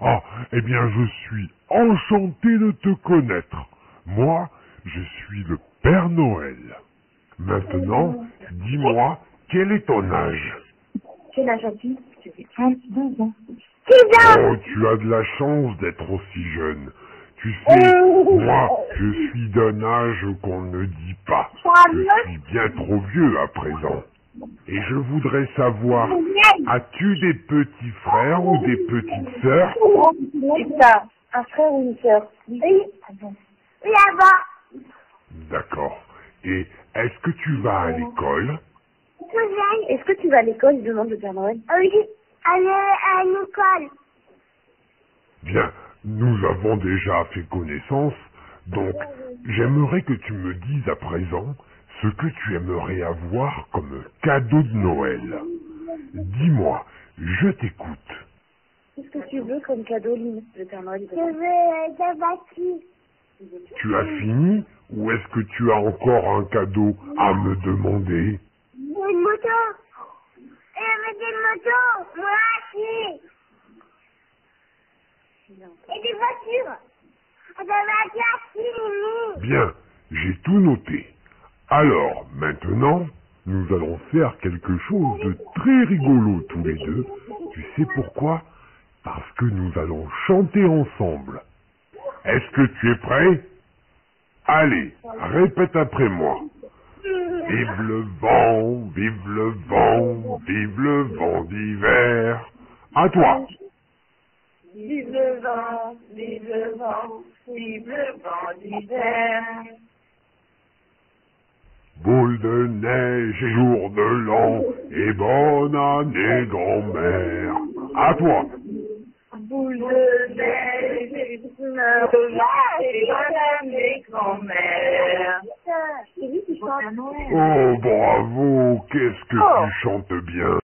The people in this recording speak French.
Ah, eh bien, je suis enchanté de te connaître. Moi, je suis le Père Noël. Maintenant, dis-moi, quel est ton âge? C'est la gentille. Tu fais 32 ans. Oh, tu as de la chance d'être aussi jeune. Tu sais, moi, je suis d'un âge qu'on ne dit pas. Je suis bien trop vieux à présent. Et je voudrais savoir, as-tu des petits frères ou des petites sœurs C'est ça. Un frère ou une sœur Oui. Oui, là-bas. D'accord. Et est-ce que tu vas à l'école. Est-ce que tu vas à l'école Je demande le Père Noël. Oui, allez à l'école. Bien, nous avons déjà fait connaissance, donc j'aimerais que tu me dises à présent ce que tu aimerais avoir comme cadeau de Noël. Dis-moi, je t'écoute. Qu'est-ce que tu veux comme cadeau, Lynn Père Noël, Je veux la batterie. Tu as fini ou est-ce que tu as encore un cadeau à me demander? Une moto. Veut des motos. Moi aussi. Et des voitures. Des voitures. Bien, j'ai tout noté. Alors, maintenant, nous allons faire quelque chose de très rigolo tous les deux. Tu sais pourquoi? Parce que nous allons chanter ensemble. Est-ce que tu es prêt? Allez, répète après moi. Vive le vent, vive le vent, vive le vent d'hiver. À toi. Vive le vent, vive le vent, vive le vent d'hiver. Boule de neige et jour de l'an, et bonne année grand-mère. À toi. Boule de neige et fleurs de et madame et grand-mère. Lui qui chante. Oh, bravo, qu'est-ce que tu chantes bien.